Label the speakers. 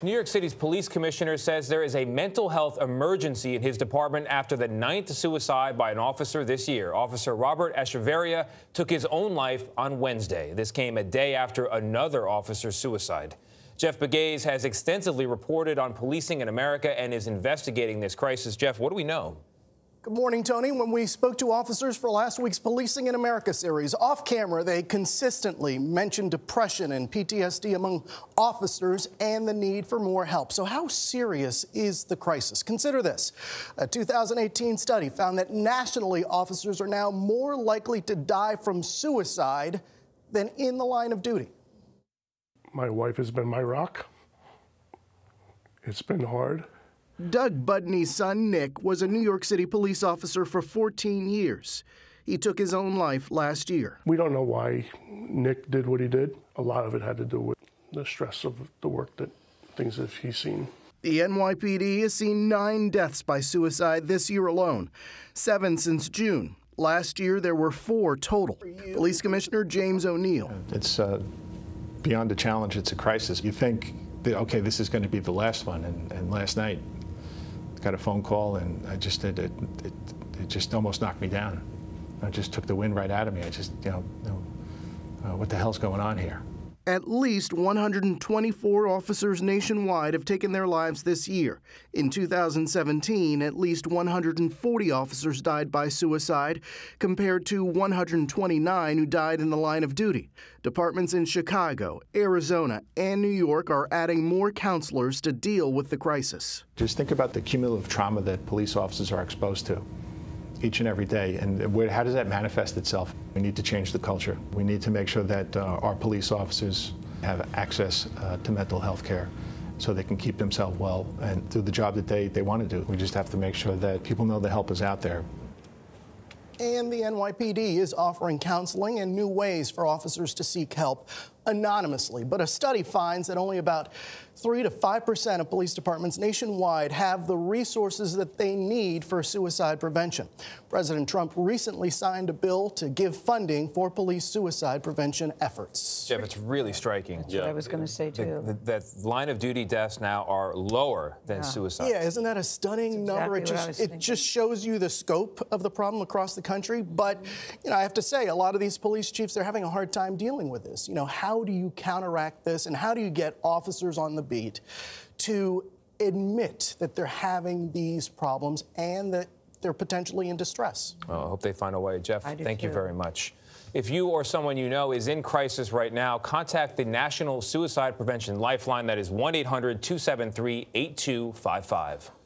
Speaker 1: New York City's police commissioner says there is a mental health emergency in his department after the ninth suicide by an officer this year. Officer Robert Echeverria took his own life on Wednesday. This came a day after another officer's suicide. Jeff Pegues has extensively reported on policing in America and is investigating this crisis. Jeff, what do we know?
Speaker 2: Good morning, Tony. When we spoke to officers for last week's Policing in America series, off camera, they consistently mentioned depression and PTSD among officers and the need for more help. So, how serious is the crisis? Consider this a 2018 study found that nationally, officers are now more likely to die from suicide than in the line of duty.
Speaker 3: My wife has been my rock. It's been hard.
Speaker 2: Doug Budney's son, Nick, was a New York City police officer for 14 years. He took his own life last year.
Speaker 3: We don't know why Nick did what he did. A lot of it had to do with the stress of the work that things that he's seen.
Speaker 2: The NYPD has seen nine deaths by suicide this year alone, seven since June. Last year, there were four total. Police Commissioner James O'Neill.
Speaker 4: It's uh, beyond a challenge, it's a crisis. You think, that, okay, this is going to be the last one, and, and last night got a phone call, and I just it, it, it, it, just almost knocked me down. I just took the wind right out of me. I just, you know, you know uh, what the hell's going on here?
Speaker 2: At least 124 officers nationwide have taken their lives this year. In 2017, at least 140 officers died by suicide, compared to 129 who died in the line of duty. Departments in Chicago, Arizona, and New York are adding more counselors to deal with the crisis.
Speaker 4: Just think about the cumulative trauma that police officers are exposed to each and every day. And how does that manifest itself? We need to change the culture. We need to make sure that uh, our police officers have access uh, to mental health care so they can keep themselves well and do the job that they, they want to do. We just have to make sure that people know the help is out there.
Speaker 2: And the NYPD is offering counseling and new ways for officers to seek help anonymously. But a study finds that only about 3 to 5 percent of police departments nationwide have the resources that they need for suicide prevention. President Trump recently signed a bill to give funding for police suicide prevention efforts.
Speaker 1: Jeff, it's really striking.
Speaker 5: That's yeah. what I was going to say, too.
Speaker 1: The, the, that line of duty deaths now are lower than
Speaker 2: yeah.
Speaker 1: suicide.
Speaker 2: Yeah, isn't that a stunning number?
Speaker 5: Exactly
Speaker 2: it just it just shows you the scope of the problem across the country. But you know, I have to say, a lot of these police chiefs they're having a hard time dealing with this. You know, how how do you counteract this and how do you get officers on the beat to admit that they're having these problems and that they're potentially in distress?
Speaker 1: Well, I hope they find a way. Jeff, thank
Speaker 5: too.
Speaker 1: you very much. If you or someone you know is in crisis right now, contact the National Suicide Prevention Lifeline. That is 1 800 273 8255.